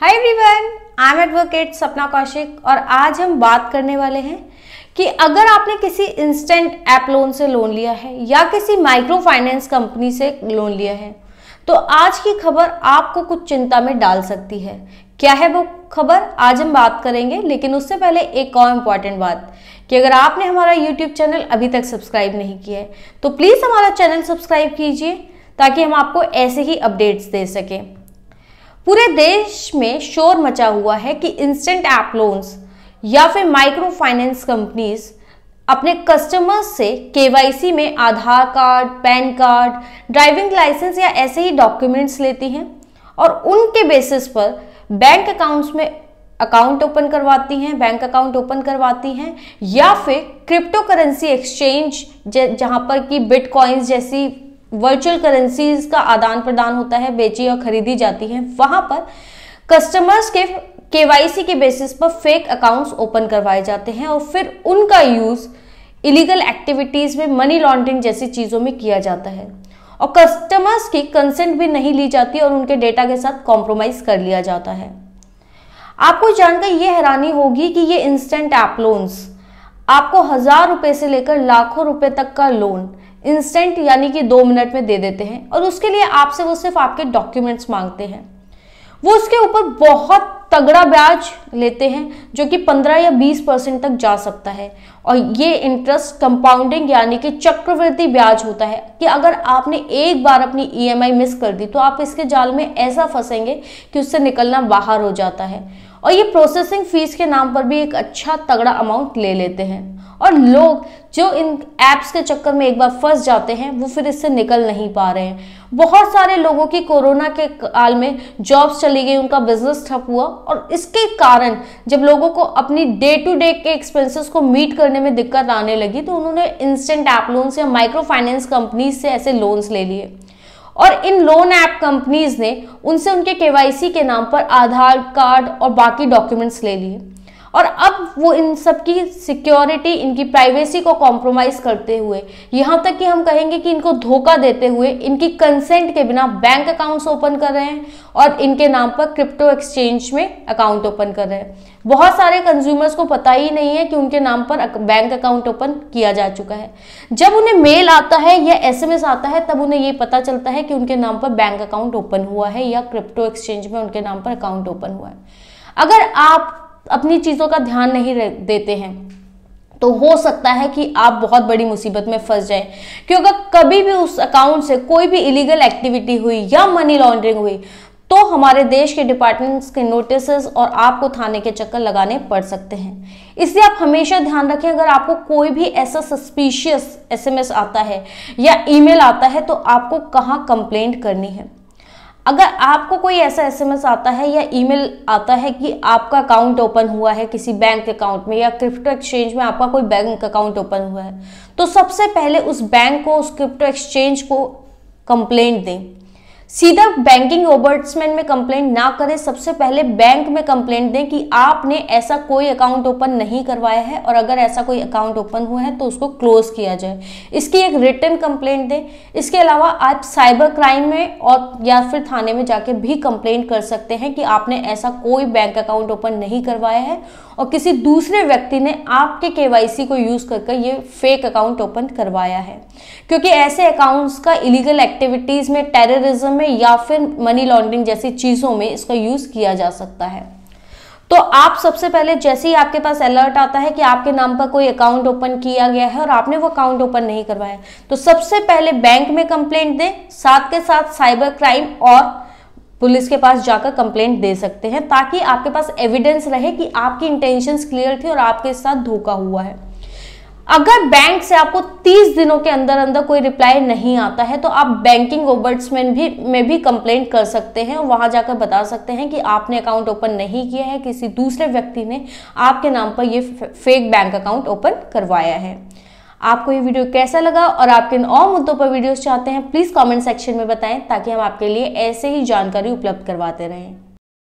Hi everyone I am advocate Sapna Kaushik और आज हम बात करने वाले हैं कि अगर आपने किसी इंस्टेंट ऐप लोन से लोन लिया है या किसी माइक्रो फाइनेंस कंपनी से लोन लिया है तो आज की खबर आपको कुछ चिंता में डाल सकती है। क्या है वो खबर? आज हम बात करेंगे, लेकिन उससे पहले एक और इंपॉर्टेंट बात कि अगर आपने हमारा यूट्यूब चैनल अभी तक सब्सक्राइब नहीं किया है तो प्लीज़ हमारा चैनल सब्सक्राइब कीजिए ताकि हम आपको ऐसे ही अपडेट्स दे सकें। पूरे देश में शोर मचा हुआ है कि इंस्टेंट ऐप लोन्स या फिर माइक्रो फाइनेंस कंपनीज़ अपने कस्टमर्स से केवाईसी में Aadhaar card, PAN card driving licence या ऐसे ही डॉक्यूमेंट्स लेती हैं और उनके बेसिस पर बैंक अकाउंट्स में अकाउंट ओपन करवाती हैं बैंक अकाउंट ओपन करवाती हैं या फिर क्रिप्टो करेंसी एक्सचेंज जहाँ पर कि बिटकॉइंस जैसी वर्चुअल करेंसीज का आदान प्रदान होता है, बेची और खरीदी जाती है। वहाँ पर कस्टमर्स के केवाईसी के बेसिस पर फेक अकाउंट्स ओपन करवाए जाते हैं और फिर उनका यूज़ इलीगल एक्टिविटीज़ में मनी लॉन्ड्रिंग जैसी चीज़ों में किया जाता है। और कस्टमर्स की कंसेंट भी नहीं ली जाती और उनके डेटा के साथ कॉम्प्रोमाइज कर लिया जाता है। आपको जानकर यह हैरानी होगी कि ये इंस्टेंट ऐप लोन्स आपको हज़ार रुपए से लेकर लाखों रुपए तक का लोन इंस्टेंट यानी कि दो मिनट में दे देते हैं और उसके लिए आपसे वो सिर्फ़ आपके डॉक्यूमेंट्स मांगते हैं। वो उसके ऊपर बहुत तगड़ा ब्याज लेते हैं जो कि 15 या 20 परसेंट तक जा सकता है। और ये इंटरेस्ट कंपाउंडिंग यानी कि चक्रवृद्धि ब्याज होता है कि अगर आपने एक बार अपनी ईएमआई मिस कर दी तो आप इसके जाल में ऐसा फंसेंगे कि उससे निकलना बाहर हो जाता है। और ये प्रोसेसिंग फ़ीस के नाम पर भी एक अच्छा तगड़ा अमाउंट ले लेते हैं। और लोग जो इन ऐप्स के चक्कर में एक बार फंस जाते हैं, वो फिर इससे निकल नहीं पा रहे हैं। बहुत सारे लोगों की कोरोना के काल में जॉब्स चली गई, उनका बिज़नेस ठप हुआ और इसके कारण जब लोगों को अपनी डे टू डे के एक्सपेंसेस को मीट करने में दिक्कत आने लगी तो उन्होंने इंस्टेंट ऐप लोन्स या माइक्रो फाइनेंस कंपनीज़ से ऐसे लोन्स ले लिए। और इन लोन ऐप कंपनीज़ ने उनसे उनके केवाईसी के नाम पर आधार कार्ड और बाकी डॉक्यूमेंट्स ले लिए। और अब वो इन सब की सिक्योरिटी इनकी प्राइवेसी को कॉम्प्रोमाइज करते हुए, यहाँ तक कि हम कहेंगे कि इनको धोखा देते हुए, इनकी कंसेंट के बिना बैंक अकाउंट्स ओपन कर रहे हैं और इनके नाम पर क्रिप्टो एक्सचेंज में अकाउंट ओपन कर रहे हैं। बहुत सारे कंज्यूमर्स को पता ही नहीं है कि उनके नाम पर बैंक अकाउंट ओपन किया जा चुका है। जब उन्हें मेल आता है या एसएमएस आता है, तब उन्हें ये पता चलता है कि उनके नाम पर बैंक अकाउंट ओपन हुआ है या क्रिप्टो एक्सचेंज में उनके नाम पर अकाउंट ओपन हुआ है। अगर आप अपनी चीज़ों का ध्यान नहीं देते हैं। तो हो सकता है कि आप बहुत बड़ी मुसीबत में फंस जाएँ। क्योंकि कभी भी उस अकाउंट से कोई भी इलीगल एक्टिविटी हुई या मनी लॉन्ड्रिंग हुई तो हमारे देश के डिपार्टमेंट्स के नोटिस और आपको थाने के चक्कर लगाने पड़ सकते हैं। इसलिए आप हमेशा ध्यान रखें, अगर आपको कोई भी ऐसा सस्पिशियस एसएमएस आता है या ईमेल आता है तो आपको कहाँ कंप्लेंट करनी है। अगर आपको कोई ऐसा एसएमएस आता है या ईमेल आता है कि आपका अकाउंट ओपन हुआ है किसी बैंक अकाउंट में या क्रिप्टो एक्सचेंज में आपका कोई बैंक अकाउंट ओपन हुआ है तो सबसे पहले उस बैंक को, उस क्रिप्टो एक्सचेंज को कंप्लेंट दें। सीधा बैंकिंग ओबर्ट्समैन में कंप्लेंट ना करें। सबसे पहले बैंक में कंप्लेंट दें कि आपने ऐसा कोई अकाउंट ओपन नहीं करवाया है और अगर ऐसा कोई अकाउंट ओपन हुआ है तो उसको क्लोज किया जाए। इसकी एक रिटर्न कंप्लेंट दें। इसके अलावा आप साइबर क्राइम में और या फिर थाने में जाके भी कंप्लेंट कर सकते हैं कि आपने ऐसा कोई बैंक अकाउंट ओपन नहीं करवाया है और किसी दूसरे व्यक्ति ने आपके के को यूज़ करके ये फेक अकाउंट ओपन करवाया है। क्योंकि ऐसे अकाउंट्स का इलीगल एक्टिविटीज़ में टेररिज्म में या फिर मनी लॉन्ड्रिंग जैसी चीज़ों में इसका यूज़ किया जा सकता है। तो आप सबसे पहले जैसे ही आपके पास अलर्ट आता है कि आपके नाम पर कोई अकाउंट ओपन किया गया है और आपने वो अकाउंट ओपन नहीं करवाया तो सबसे पहले बैंक में कंप्लेंट दें, साथ के साथ साइबर क्राइम और पुलिस के पास जाकर कंप्लेंट दे सकते हैं ताकि आपके पास एविडेंस रहे कि आपकी इंटेंशंस क्लियर थी और आपके साथ धोखा हुआ है। अगर बैंक से आपको 30 दिनों के अंदर अंदर कोई रिप्लाई नहीं आता है तो आप बैंकिंग ओबर्ट्समैन भी, में भी कंप्लेंट कर सकते हैं और वहाँ जाकर बता सकते हैं कि आपने अकाउंट ओपन नहीं किया है, किसी दूसरे व्यक्ति ने आपके नाम पर ये फेक बैंक अकाउंट ओपन करवाया है। आपको ये वीडियो कैसा लगा और आप किन और मुद्दों पर वीडियोस चाहते हैं प्लीज़ कमेंट सेक्शन में बताएँ ताकि हम आपके लिए ऐसे ही जानकारी उपलब्ध करवाते रहें।